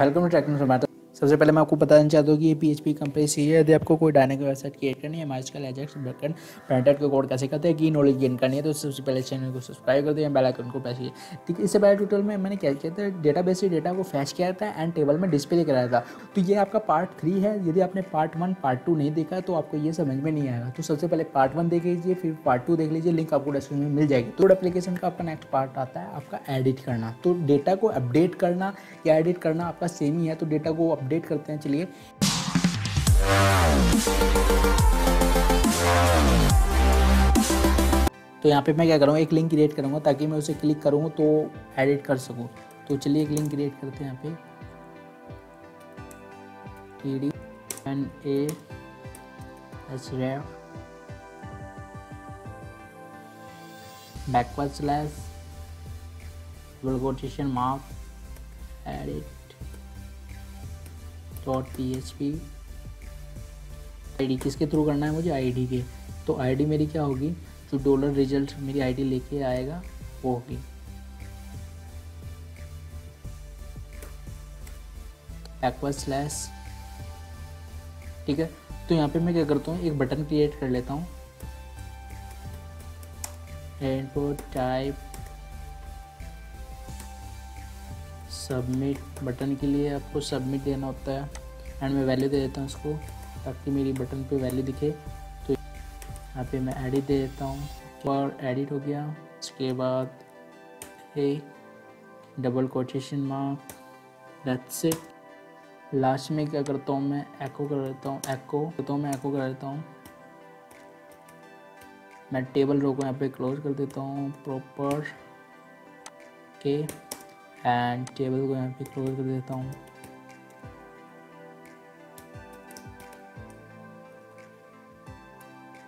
Welcome to techno सबसे पहले मैं आपको बताना चाहता हूँ कि ये पी एच पी कंपनी सी है। यदि आपको कोई डायनेमिक वेबसाइट क्रिएट करनी है माइस्कल एजेक्स ब्रकन प्रिंटेड का कोड कैसे करते हैं, की नॉलेज गेन करनी है तो सबसे पहले चैनल को सब्सक्राइब कर दें बेल आइकन को प्रेस कीजिए ठीक है, इससे पहले ट्यूटोरियल में मैंने क्या किया था डेटा बेस से डेटा को फैच किया था एंड टेबल में डिस्प्ले कराया था। तो ये आपका पार्ट थ्री है। यदि आपने पार्ट वन पार्ट टू नहीं देखा तो आपको ये समझ में नहीं आएगा। तो सबसे पहले पार्ट वन देख लीजिए, फिर पार्ट टू देख लीजिए लिंक आपको डिस्क्रिप्शन में मिल जाएगी। तो एप्लीकेशन का आपका नेक्स्ट पार्ट आता है, आपका एडिट करना। तो डेटा को अपडेट करना, या एडिट करना आपका सेम ही है तो डेटा को अपडेट करते हैं, चलिए। तो यहाँ पे मैं क्या करूँगा, एक लिंक क्रिएट करूँगा, ताकि मैं उसे क्लिक करूँ तो एडिट कर सकूँ। तो चलिए एक लिंक क्रिएट करते हैं यहाँ पे। T D and A H ref backward slash quotation mark edit dot P H P I D किसके थ्रू करना है मुझे? आईडी के। तो आईडी मेरी क्या होगी? जो डॉलर रिज़ल्ट मेरी आईडी लेके आएगा, वो होगी। बैकवर्ड स्लैश ठीक है? तो यहाँ पे मैं क्या करता हूँ? एक बटन क्रिएट कर लेता हूँ। इनपुट टाइप सबमिट बटन के लिए आपको सबमिट देना होता है एंड मैं वैल्यू दे देता हूँ उसको ताकि मेरी बटन पे वैल्यू दिखे। तो यहाँ पे मैं एडिट दे देता हूँ। और एडिट हो गया। उसके बाद A double quotation mark that's it last में क्या करता हूँ मैं? एको कर देता हूँ। एको तो मैं एको कर देता हूँ। मैं टेबल रो को यहाँ पे क्लोज कर देता हूँ। प्रॉपर के एंड टेबल को यहाँ पे क्लोज कर देता हूँ।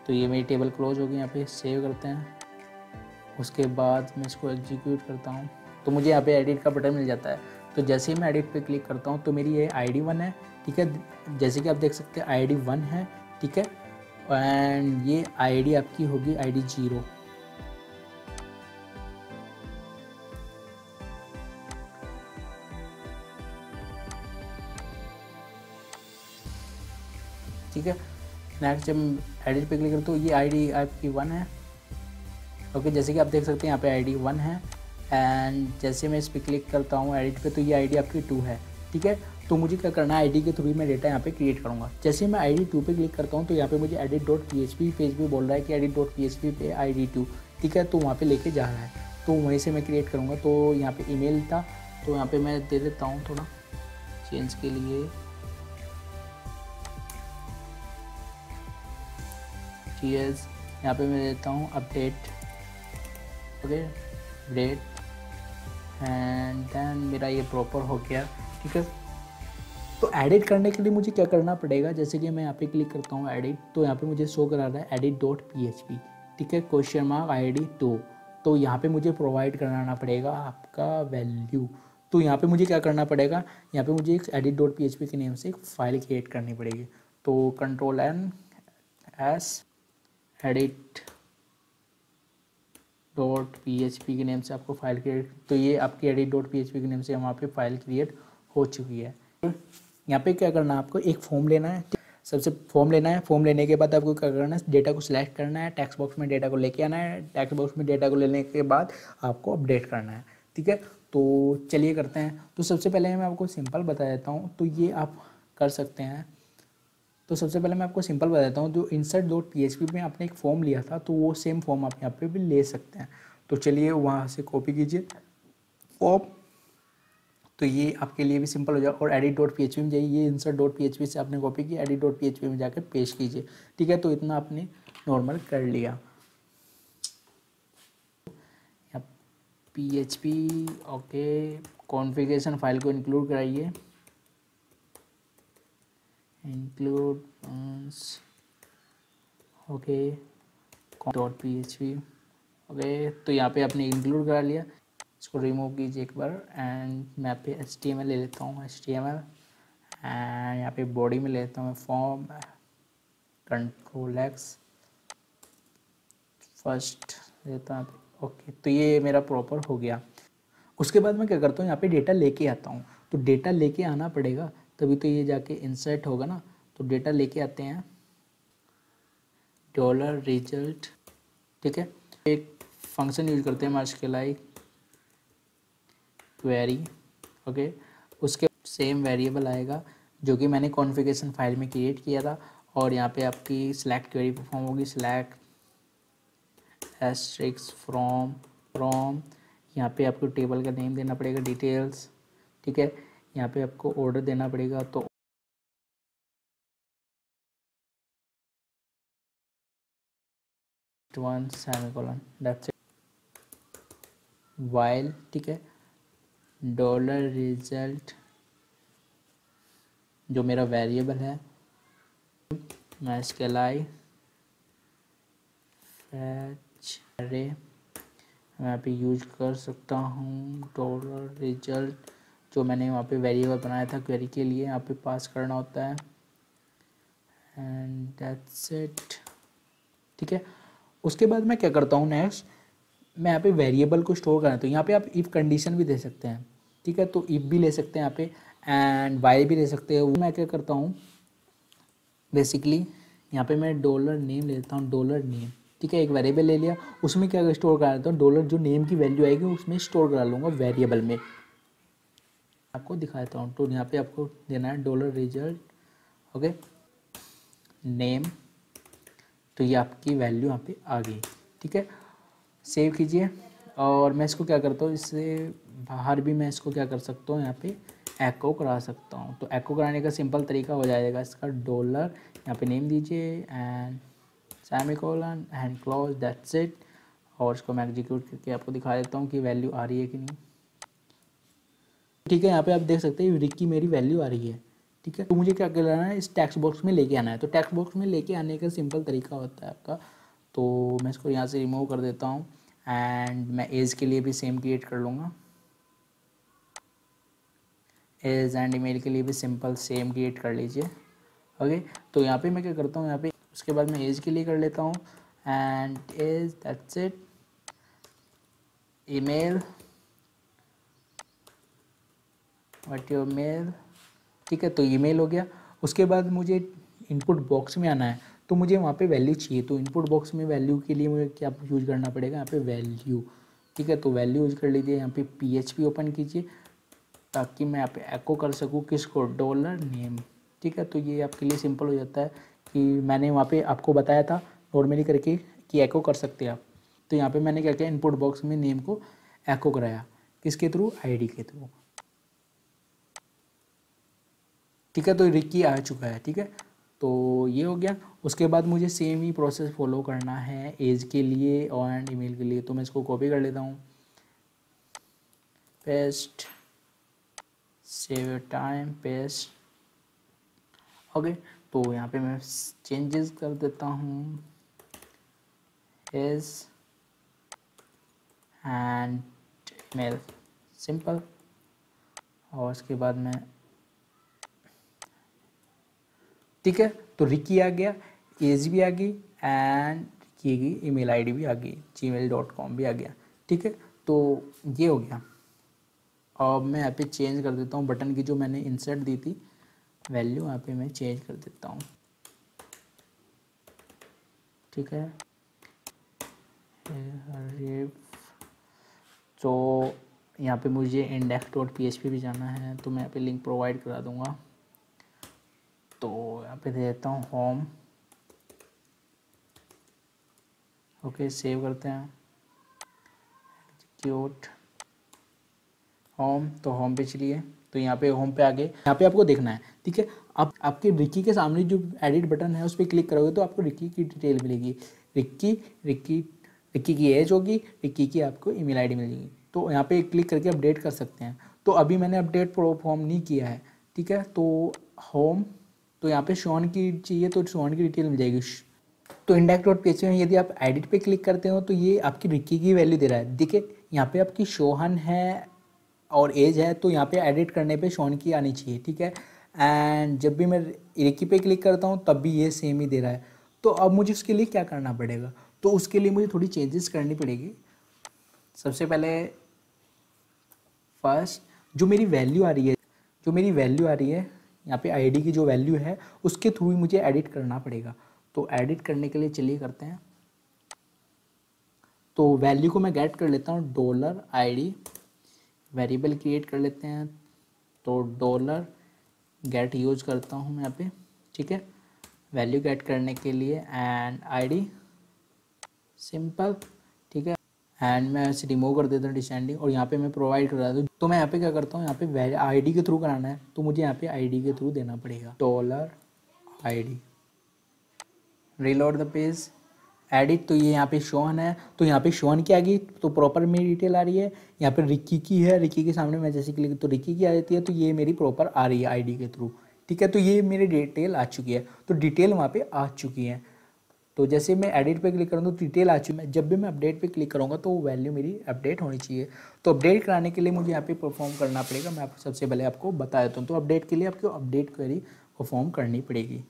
तो ये मेरी टेबल क्लोज होगी यहाँ पे सेव करते हैं। उसके बाद मैं इसको एग्जीक्यूट करता हूँ। तो मुझे यहाँ पे एडिट का बटन मिल जाता है। तो जैसे ही मैं एडिट पे क्लिक करता हूँ तो मेरी ये आई डी वन है, ठीक है? जैसे कि आप देख सकते हैं आई डी वन है, ठीक है? एंड ये आई डी आपकी होगी आई डी ज़ीरो नेक्स्ट जब एडिट पे क्लिक करते तो ये आईडी आपकी वन है। ओके जैसे कि आप देख सकते हैं, यहाँ पे आईडी वन है। एंड जैसे मैं इस पर क्लिक करता हूँ एडिट पे तो ये आईडी आपकी टू है। ठीक है? तो मुझे क्या करना है आईडी के थ्रू मैं डेटा यहाँ पे क्रिएट करूँगा। जैसे मैं आई डी टू पे क्लिक करता हूँ तो यहाँ पे मुझे edit dot P H P page पे बोल रहा है कि edit dot P H P पे आई डी टू ठीक है? तो वहाँ पे लेके जा रहा है। तो वहीं से मैं क्रिएट करूँगा। तो यहाँ पे ईमेल था। तो यहाँ पे मैं दे देता हूँ थोड़ा चेंज के लिए। चीज़ यहाँ पे मैं देता हूँ update okay update and then मेरा ये प्रॉपर हो गया. ठीक है? तो एडिट करने के लिए मुझे क्या करना पड़ेगा? जैसे कि मैं यहाँ पे क्लिक करता हूँ एडिट तो यहाँ पे मुझे शो करा रहा है edit dot P H P ठीक है? Question mark I D two तो यहाँ पे मुझे प्रोवाइड कराना पड़ेगा आपका वैल्यू तो यहाँ पे मुझे क्या करना पड़ेगा? यहाँ पे मुझे एक edit dot P H P के नेम से एक फ़ाइल क्रिएट करनी पड़ेगी. तो control N S edit dot P के नेम से आपको फ़ाइल क्रिएट तो ये आपकी एडिट डॉट पी के नेम से वहाँ पे फ़ाइल क्रिएट हो चुकी है। यहाँ पे क्या करना है आपको? एक फॉर्म लेना है। सबसे फॉर्म लेना है। फॉर्म लेने के बाद आपको क्या करना है? डेटा को सिलेक्ट करना है। टैक्स बॉक्स में डेटा को लेके आना है। टैक्स बॉक्स में डेटा को लेने के बाद आपको अपडेट करना है। ठीक है? तो चलिए करते हैं। तो सबसे पहले मैं आपको सिंपल बता देता हूँ। तो ये आप कर सकते हैं। तो सबसे पहले मैं आपको सिंपल बताता हूँ, जो इंसर्ट डॉट पी में आपने एक फॉर्म लिया था तो वो सेम फॉर्म आप यहाँ पे भी ले सकते हैं। तो चलिए वहाँ से कॉपी कीजिए। फॉर्म तो ये आपके लिए भी सिंपल हो जाए। और edit dot P H P में जाइए। ये इंसर्ट डॉट पी से आपने कॉपी की एडिट डॉट पी में जाकर पेश कीजिए। ठीक है? तो इतना आपने नॉर्मल कर लिया। P H P okay configuration file को इंक्लूड कराइए। Include okay dot P H P okay तो यहाँ पे आपने इंक्लूड करा लिया। इसको रिमूव कीजिए एक बार एंड मैं पे एच टी एम एल ले लेता हूँ H T M L and यहाँ पे बॉडी में लेता हूँ फॉर्म कंट्रोल एक्स फ़र्स्ट लेता हूँ ओके तो ये मेरा प्रॉपर हो गया। उसके बाद मैं क्या करता हूँ, यहाँ पे डेटा लेके आता हूँ। तो डेटा लेके आना पड़ेगा। तभी तो ये जाके इंसर्ट होगा ना तो डेटा लेके आते हैं। डॉलर रिज़ल्ट ठीक है? एक फ़ंक्शन यूज़ करते हैं मास्केलाई क्वेरी ओके उसके सेम वेरिएबल आएगा, जो कि मैंने कॉन्फ़िगरेशन फ़ाइल में क्रिएट किया था, और यहाँ पे आपकी सिलेक्ट क्वेरी परफॉर्म होगी सिलेक्ट एस्ट्रिक्स फ्रॉम फ्रॉम यहाँ पे आपको टेबल का नेम देना पड़ेगा डिटेल्स ठीक है? यहाँ पे आपको ऑर्डर देना पड़ेगा तो वन सेमीकोलन इट वाइल ठीक है? डॉलर रिज़ल्ट जो मेरा वेरिएबल है, मैं इसके लाई फैच अरे, मैं यहाँ पे यूज़ कर सकता हूँ डॉलर रिज़ल्ट जो मैंने वहाँ पे वेरिएबल बनाया था क्वेरी के लिए, यहाँ पे पास करना होता है। एंड दैट्स इट ठीक है? उसके बाद मैं क्या करता हूँ नेक्स्ट मैं यहाँ पे वेरिएबल को स्टोर करना तो यहाँ पे आप इफ़ कंडीशन भी दे सकते हैं। ठीक है? तो इफ़ भी ले सकते हैं यहाँ पे एंड वाई भी ले सकते हैं। मैं क्या करता हूँ? बेसिकली यहाँ पे मैं डॉलर नेम ले लेता हूँ डॉलर नेम ठीक है? एक वेरिएबल ले लिया, उसमें क्या स्टोर करा लेता हूँ? डॉलर जो नेम की वैल्यू आएगी, उसमें स्टोर करा लूँगा वेरिएबल में। आपको दिखा देता हूँ। तो यहाँ पे आपको देना है डॉलर रिज़ल्ट ओके नेम तो ये आपकी वैल्यू यहाँ पे आ गई, ठीक है? सेव कीजिए। और मैं इसको क्या करता हूँ, इससे बाहर भी मैं इसको क्या कर सकता हूँ, यहाँ पे एको करा सकता हूँ। तो एको कराने का सिंपल तरीका हो जाएगा, इसका डॉलर यहाँ पे नेम दीजिए and semicolon and close that's it और इसको मैं एग्जीक्यूट करके आपको दिखा देता हूँ कि वैल्यू आ रही है कि नहीं। ठीक है, यहाँ पे आप देख सकते हैं रिक मेरी वैल्यू आ रही है, ठीक है? तो मुझे क्या करना है, इस टैक्स बॉक्स में लेके आना है। तो टैक्स बॉक्स में लेके आने का सिंपल तरीका होता है आपका। तो मैं इसको यहाँ से रिमूव कर देता हूँ एंड मैं एज के लिए भी सेम क्रिएट कर लूँगा। एज एंड ईमेल के लिए भी सिंपल सेम क्रिएट कर लीजिए ओके तो यहाँ पे मैं क्या करता हूँ, यहाँ पे उसके बाद मैं एज के लिए कर लेता हूँ and as that's it email what your mail ठीक है तो ईमेल हो गया। उसके बाद मुझे इनपुट बॉक्स में आना है। तो मुझे वहाँ पे वैल्यू चाहिए। तो इनपुट बॉक्स में वैल्यू के लिए मुझे क्या यूज़ करना पड़ेगा? यहाँ पे वैल्यू ठीक है तो वैल्यू यूज़ कर लीजिए। यहाँ पे पीएचपी ओपन कीजिए। ताकि मैं यहाँ पे एको कर सकूँ किसको? डॉलर नेम ठीक है तो ये आपके लिए सिंपल हो जाता है कि मैंने वहाँ पे आपको बताया था नॉर्मली करके कि एको कर सकते हैं आप। तो यहाँ पे मैंने क्या किया? इनपुट बॉक्स में नेम को एको कराया। किसके थ्रू आईडी के थ्रू ठीक है तो रिक्की आ चुका है, ठीक है? तो ये हो गया। उसके बाद मुझे सेम ही प्रोसेस फॉलो करना है एज के लिए और ईमेल के लिए। तो मैं इसको कॉपी कर लेता हूँ। Paste save time paste okay तो यहाँ पे मैं चेंजेस कर देता हूँ। एज एंड मेल सिंपल और उसके बाद मैं ठीक है? तो रिकी आ गया एज भी आ गई एंड की गई ईमेल आईडी भी आ गई जी भी आ गया, ठीक है? तो ये हो गया। अब मैं यहाँ पे चेंज कर देता हूँ बटन की जो मैंने इंसर्ट दी थी वैल्यू यहाँ पे मैं चेंज कर देता हूँ। ठीक है? तो यहाँ पे मुझे इंडेक्स डॉट पी भी जाना है तो मैं यहाँ पे लिंक प्रोवाइड करा दूँगा। यहाँ पे दे देता हूँ होम ओके सेव करते हैं. एग्जीक्यूट होम तो होम पे चलिए. तो यहाँ पे होम पे आ गए यहाँ पे आपको देखना है. ठीक है? आप, आपके रिक्की के सामने जो एडिट बटन है, उस पर क्लिक करोगे तो आपको रिक्की की डिटेल मिलेगी. रिक्की रिक्की रिक्की की एज होगी. रिक्की की आपको ईमेल आईडी मिलेगी. तो यहाँ पे क्लिक करके अपडेट कर सकते हैं. तो अभी मैंने अपडेट फॉर्म नहीं किया है. ठीक है? तो होम तो यहाँ पे शोन की चाहिए तो शोन की डिटेल मिल जाएगी। तो इंडेक्ट डॉट पेज में यदि आप एडिट पे क्लिक करते हो तो ये आपकी रिक्की की वैल्यू दे रहा है। देखिए, यहाँ पे आपकी शोहन है और एज है तो यहाँ पे एडिट करने पे शॉन की आनी चाहिए, ठीक है? एंड जब भी मैं रिक्की पे क्लिक करता हूँ, तब भी ये सेम ही दे रहा है। तो अब मुझे उसके लिए क्या करना पड़ेगा? तो उसके लिए मुझे थोड़ी चेंजेस करनी पड़ेगी। सबसे पहले फ़र्स्ट जो मेरी वैल्यू आ रही है, जो मेरी वैल्यू आ रही है यहाँ पे आईडी की जो वैल्यू है, उसके थ्रू ही मुझे एडिट करना पड़ेगा। तो एडिट करने के लिए चलिए करते हैं। तो वैल्यू को मैं गेट कर लेता हूँ डॉलर आईडी वेरिएबल क्रिएट कर लेते हैं। तो डॉलर गेट यूज़ करता हूँ मैं यहाँ पे, ठीक है? वैल्यू गेट करने के लिए एंड आईडी सिंपल ठीक है? एंड मैं ऐसे रिमूव कर देता हूँ डिसेंडिंग और यहाँ पे मैं प्रोवाइड कर हूँ। तो मैं यहाँ पे क्या करता हूँ, यहाँ पे आईडी के थ्रू कराना है तो मुझे यहाँ पे आईडी के थ्रू देना पड़ेगा। Dollar ID reload the page edit तो ये यहाँ पे शोन है तो यहाँ पे शोन की आ गई तो प्रॉपर मेरी डिटेल आ रही है। यहाँ पे रिक्की की है रिक्की के सामने मैं जैसे क्लिक तो रिक्की की आ जाती है तो ये मेरी प्रॉपर आ रही है आईडी के थ्रू ठीक है तो ये मेरी डिटेल आ चुकी है तो डिटेल वहाँ पे आ चुकी है। तो जैसे मैं एडिट पे क्लिक करूँ तो डिटेल आ चुकी है। जब भी मैं अपडेट पे क्लिक करूँगा तो वैल्यू मेरी अपडेट होनी चाहिए। तो अपडेट कराने के लिए मुझे यहाँ पे परफॉर्म करना पड़ेगा। मैं आपको सबसे पहले आपको बता देता हूँ। तो अपडेट के लिए आपको अपडेट क्वेरी परफॉर्म करनी पड़ेगी।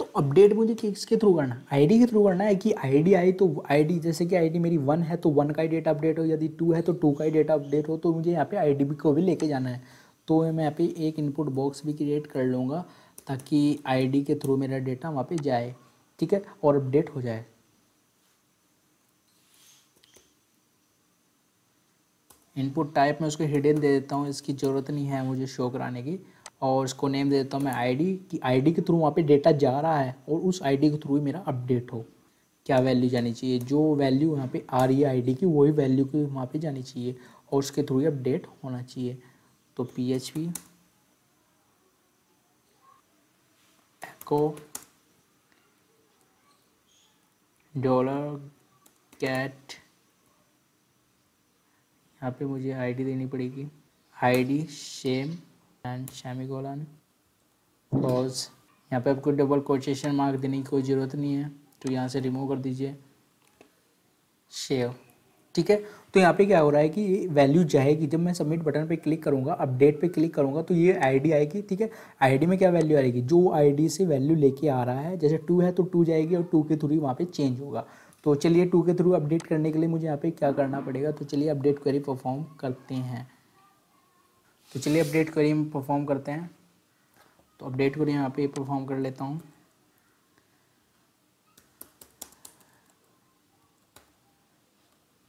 तो अपडेट मुझे किसके थ्रू करना? आईडी के थ्रू करना है कि आईडी आई तो आईडी जैसे कि आईडी मेरी वन है तो वन का ही डेटा अपडेट हो, यदि टू है तो टू का ही डेटा अपडेट हो तो मुझे यहाँ पे आईडी को भी लेके जाना है। तो मैं यहाँ पे एक इनपुट बॉक्स भी क्रिएट कर लूँगा ताकि आईडी के थ्रू मेरा डेटा वहाँ पे जाए। ठीक है, और अपडेट हो जाए। इनपुट टाइप में उसको हिडन दे देता हूँ, इसकी ज़रूरत नहीं है मुझे शो कराने की। और उसको नेम दे देता हूँ मैं आईडी कि आईडी के थ्रू वहाँ पे डेटा जा रहा है, और उस आईडी के थ्रू ही मेरा अपडेट हो। क्या वैल्यू जानी चाहिए? जो वैल्यू यहाँ पे आ रही है आईडी की, वही वैल्यू की वहाँ पे जानी चाहिए, और उसके थ्रू ही अपडेट होना चाहिए। तो पी एच पी को डॉलर कैट। यहाँ पे मुझे आईडी देनी पड़ेगी। ID same and semicolon pause यहाँ पे आपको डबल कोचेशन मार्क देने की कोई ज़रूरत नहीं है तो यहाँ से रिमूव कर दीजिए। शेव। ठीक है? तो यहाँ पे क्या हो रहा है कि वैल्यू जाएगी। जब मैं सबमिट बटन पे क्लिक करूँगा अपडेट पे क्लिक करूँगा तो ये आईडी आएगी, ठीक है? आईडी में क्या वैल्यू आएगी? जो आईडी से वैल्यू लेके आ रहा है, जैसे टू है तो टू जाएगी और टू के थ्रू वहाँ पर चेंज होगा। तो चलिए टू के थ्रू अपडेट करने के लिए मुझे यहाँ पे क्या करना पड़ेगा? तो चलिए अपडेट क्वेरी परफॉर्म करते हैं। तो चलिए अपडेट क्वेरी परफॉर्म करते हैं। तो अपडेट क्वेरी यहाँ पे परफॉर्म कर लेता हूँ।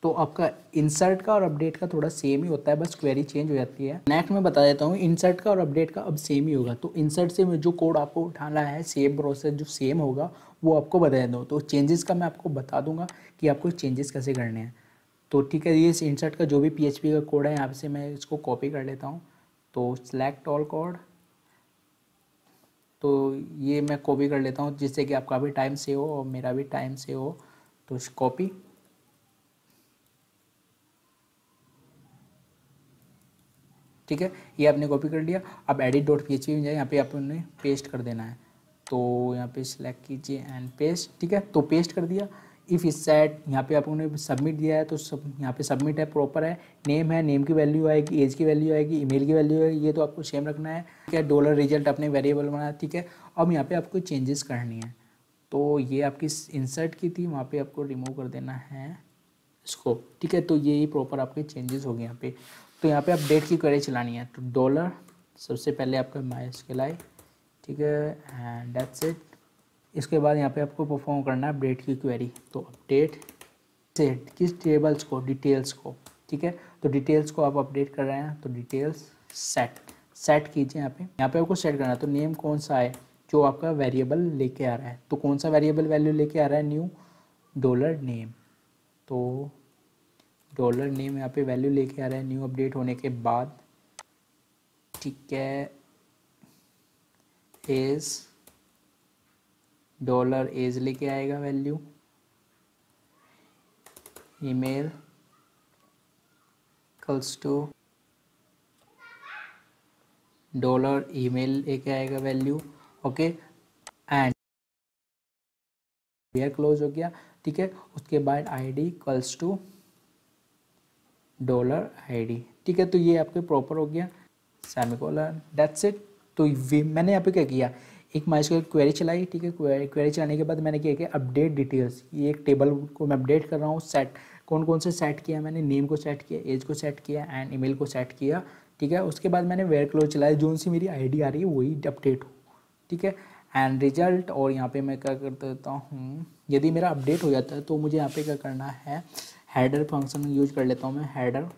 तो आपका इंसर्ट का और अपडेट का थोड़ा सेम ही होता है, बस क्वेरी चेंज हो जाती है। नेक्स्ट मैं बता देता हूँ इंसर्ट का और अपडेट का अब सेम ही होगा। तो इंसर्ट से जो कोड आपको उठाना है सेम प्रोसेस जो सेम होगा, वो आपको बता दो। तो चेंजेस का मैं आपको बता दूँगा कि आपको चेंजेस कैसे करने हैं। तो ठीक है, ये इंसर्ट का जो भी पीएचपी का कोड है, यहाँ से मैं इसको कॉपी कर लेता हूँ। तो सेलेक्ट ऑल कोड तो ये मैं कॉपी कर लेता हूँ, जिससे कि आपका भी टाइम सेव हो और मेरा भी टाइम सेव हो। तो कॉपी ठीक है? ये आपने कॉपी कर लिया। अब edit dot P H P में जाए यहाँ पे आपने पेस्ट कर देना है। तो यहाँ पे सिलेक्ट कीजिए एंड पेस्ट ठीक है? तो पेस्ट कर दिया। इफ़ इस सेट यहाँ पे आपने सबमिट दिया है तो सब, यहाँ पे सबमिट है प्रॉपर है। नेम है नेम की वैल्यू आएगी एज की वैल्यू आएगी ईमेल की वैल्यू आएगी, ये तो आपको सेम रखना है। ठीक है? डॉलर रिज़ल्ट अपने वेरिएबल बनाया, ठीक है? अब यहाँ पे आपको चेंजेस करनी है। तो ये आपकी इंसर्ट की थी, वहाँ पे आपको रिमूव कर देना है इसको ठीक है? तो ये प्रॉपर आपके चेंजेस हो गए यहाँ पे। तो यहाँ पे आप डेट की क्वेरी चलानी है। तो डॉलर सबसे पहले आपका माई स्केल आई ठीक है? एंड डेट्स इट इसके बाद यहाँ पे आपको परफॉर्म करना है अपडेट की क्वेरी तो अपडेट सेट किस टेबल्स को डिटेल्स को, ठीक है? तो डिटेल्स को आप अपडेट कर रहे हैं तो डिटेल्स सेट सेट कीजिए यहाँ पे। यहाँ पे आपको सेट करना है तो नेम कौन सा है जो आपका वेरिएबल लेके आ रहा है? तो कौन सा वेरिएबल वैल्यू लेके आ रहा है? न्यू डॉलर नेम तो डॉलर नेम यहाँ पे वैल्यू लेके आ रहा है न्यू अपडेट होने के बाद। ठीक है। एज डॉलर एज लेके आएगा value email equals to dollar email लेके आएगा वैल्यू ओके एंड क्लोज हो गया। ठीक है? उसके बाद ID equals to dollar ID ठीक है तो ये आपके प्रॉपर हो गया। सेमिकोलर डेट्स इट तो मैंने यहाँ पे क्या किया? एक माइस्क्यूएल क्वेरी चलाई, ठीक है? क्वेरी चलाने के बाद मैंने क्या किया? अपडेट डिटेल्स ये एक टेबल को मैं अपडेट कर रहा हूँ। सेट कौन कौन से सेट किया मैंने? नेम को सेट किया एज को सेट किया एंड ईमेल को सेट किया। ठीक है? उसके बाद मैंने वेयर क्लोज चलाया जो सी मेरी आईडी आ रही है, वही अपडेट हो। ठीक है? एंड रिज़ल्ट और यहाँ पे मैं क्या कर देता हूँ? यदि मेरा अपडेट हो जाता है तो मुझे यहाँ पे क्या करना है? हेडर फ़ंक्शन यूज़ कर लेता हूँ मैं हैडर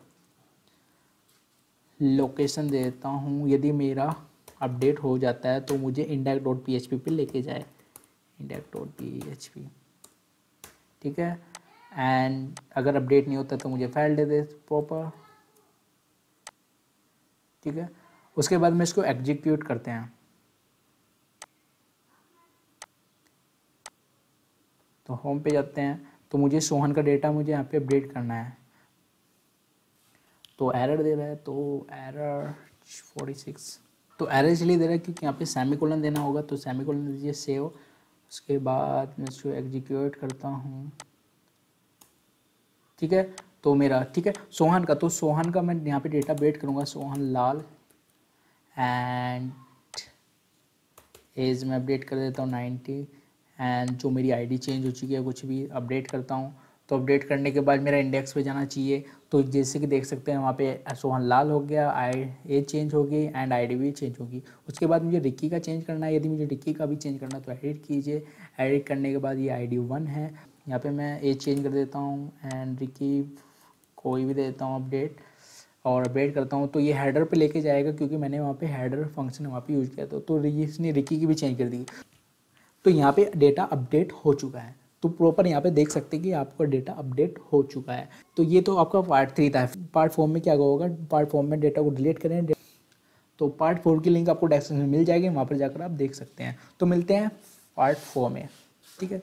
लोकेशन दे देता हूँ, यदि मेरा अपडेट हो जाता है तो मुझे index dot P H P पर लेके जाए। Index dot P H P ठीक है? एंड अगर अपडेट नहीं होता तो मुझे फ़ाइल दे दे प्रॉपर ठीक है? उसके बाद में इसको एग्जीक्यूट करते हैं। तो होम पे जाते हैं। तो मुझे सोहन का डेटा मुझे यहाँ पे अपडेट करना है। तो एरर दे रहा है तो एरर फोर्टी सिक्स तो एरर इसलिए दे रहा है क्योंकि यहाँ पे सेमी कोलन देना होगा तो सेमी कोलन दीजिए सेव उसके बाद मैं इसको एग्जीक्यूट करता हूँ। ठीक है? तो मेरा, ठीक है? सोहन का तो सोहन का मैं यहाँ पे डेटा अपडेट करूँगा, सोहन लाल। एंड एज में अपडेट कर देता हूँ नाइन्टी एंड जो मेरी आईडी चेंज हो चुकी है, कुछ भी अपडेट करता हूँ तो अपडेट करने के बाद मेरा इंडेक्स पे जाना चाहिए। तो जैसे कि देख सकते हैं, वहाँ पे सोहन लाल हो गया आई एज चेंज होगी एंड आईडी भी चेंज होगी उसके बाद मुझे रिक्की का चेंज करना है। यदि मुझे रिक्की का भी चेंज करना है तो एडिट कीजिए। एडिट करने के बाद ये आई वन है। यहाँ पे मैं एज चेंज कर देता हूँ एंड रिक्की कोई भी देता हूँ अपडेट और अपडेट करता हूँ तो ये हेडर पे लेके जाएगा, क्योंकि मैंने वहाँ पे हेडर फ़ंक्शन वहाँ पे यूज़ किया था। तो इसने रिक्की की भी चेंज कर दी। तो यहाँ पे डेटा अपडेट हो चुका है। तो प्रॉपर यहाँ पे देख सकते हैं कि आपका डेटा अपडेट हो चुका है। तो ये तो आपका पार्ट थ्री था। पार्ट फोर में क्या होगा पार्ट फोर में डेटा को डिलीट करें। तो पार्ट फोर की लिंक आपको डेस्क्रिप्शन में मिल जाएगी। वहाँ पर जाकर आप देख सकते हैं। तो मिलते हैं पार्ट फोर में। ठीक है?